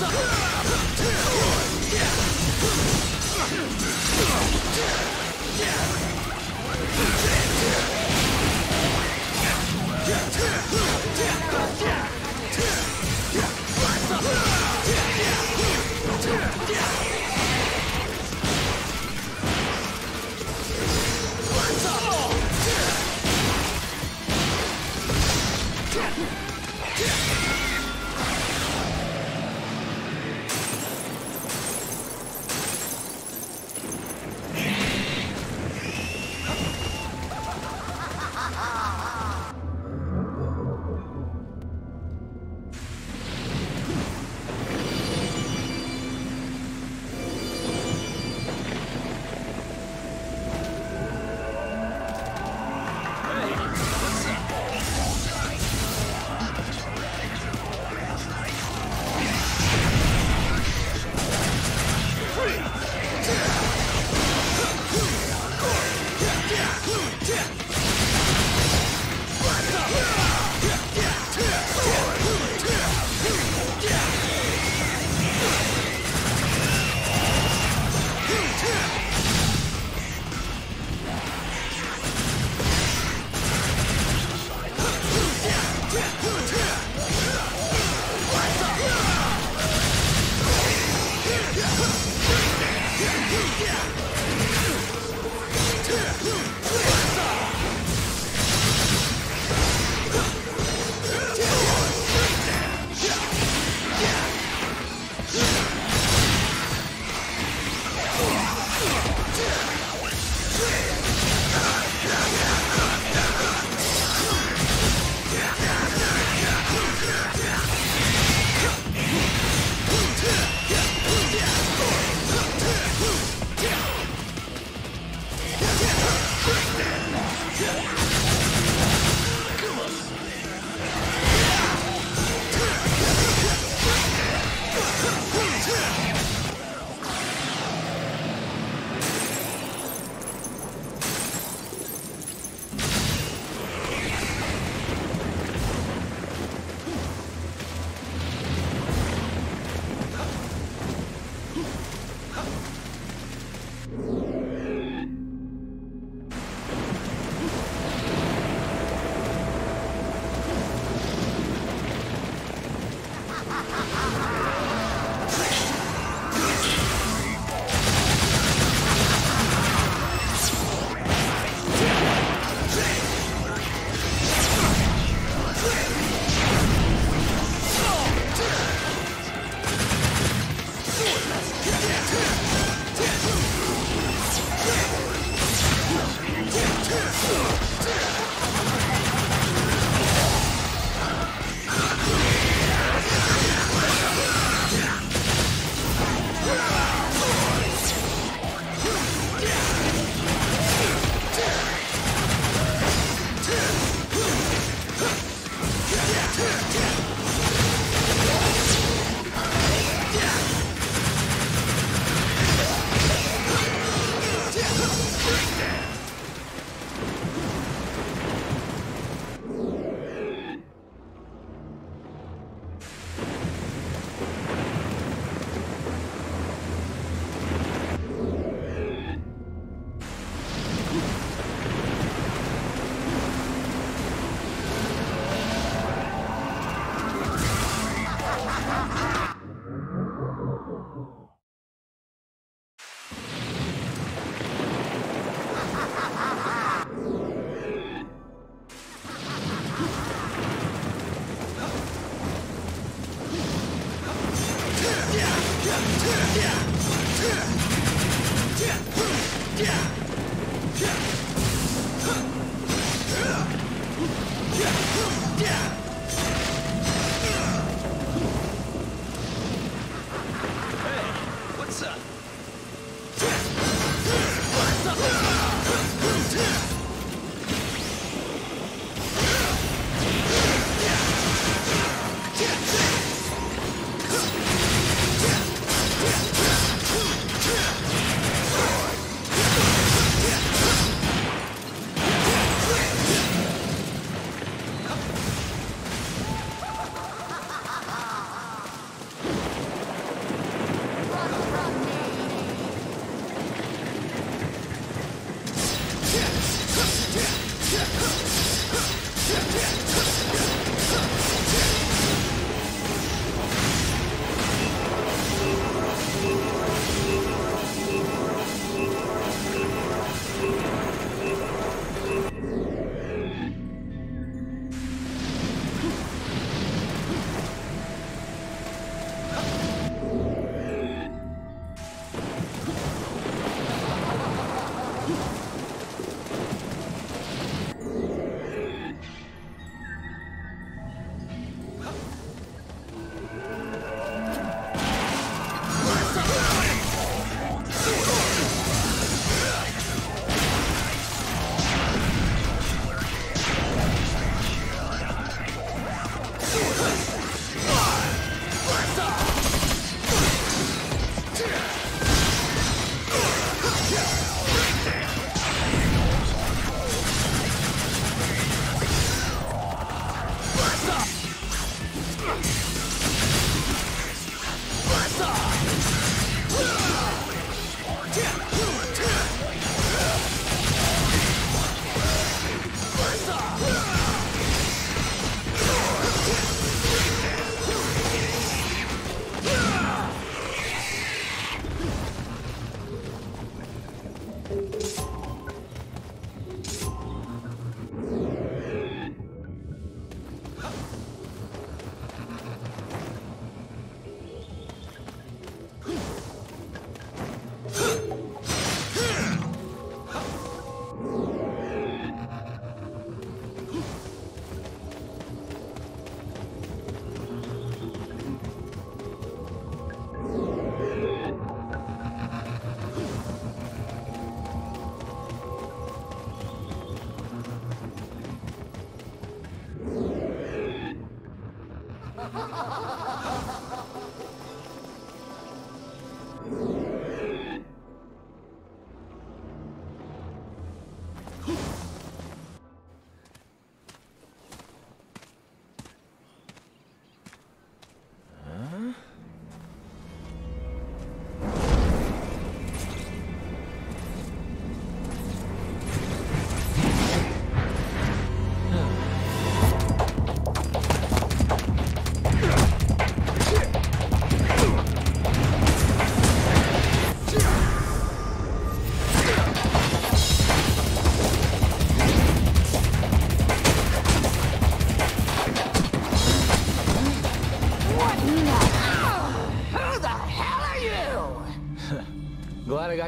Yeah!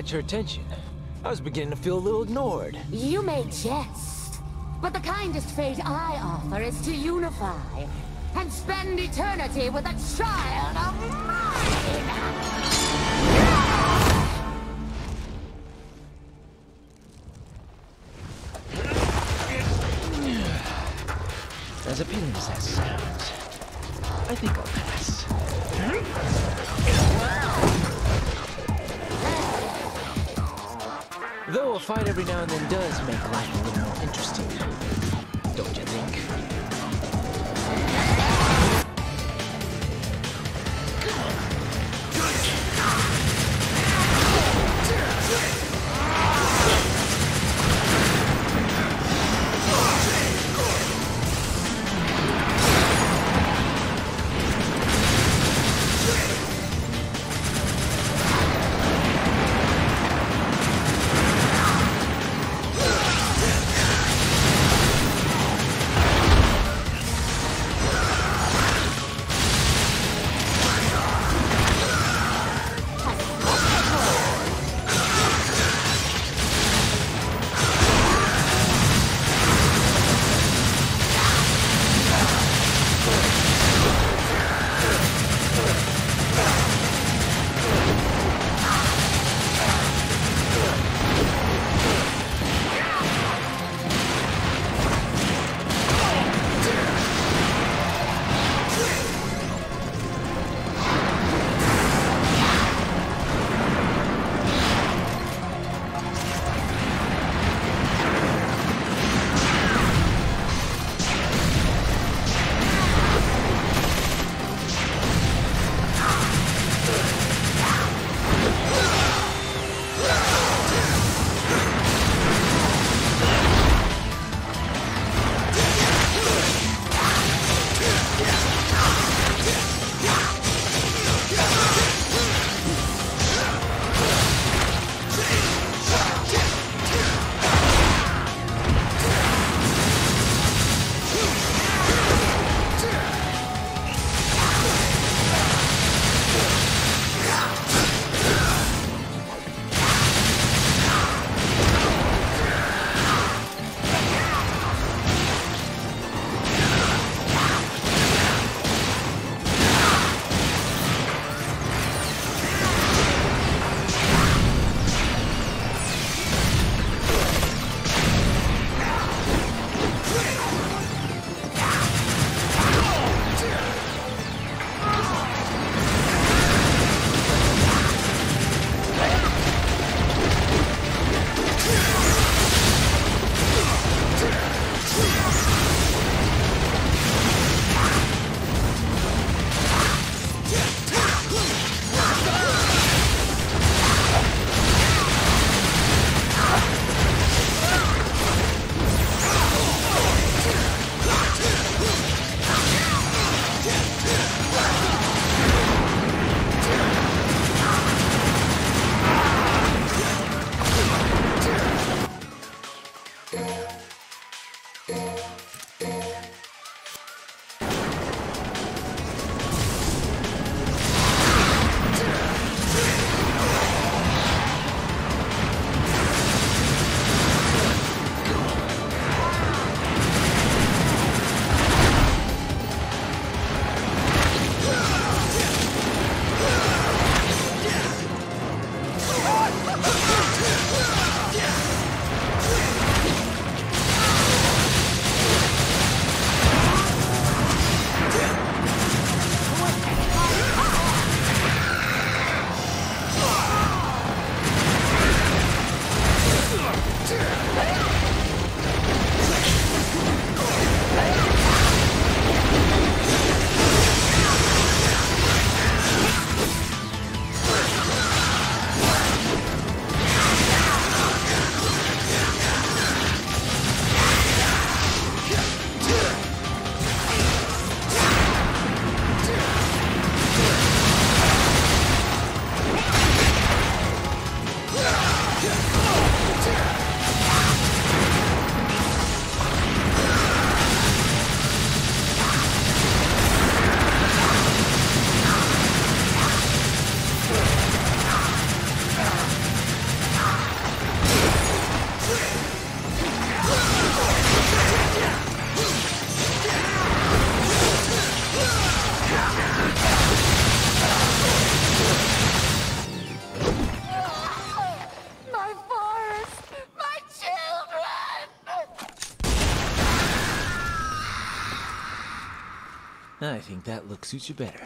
Got your attention. I was beginning to feel a little ignored. You may jest, but the kindest fate I offer is to unify and spend eternity with a child of mine! As appealing as that sounds, I think fight every now and then does make life a little more interesting. That look suits you better.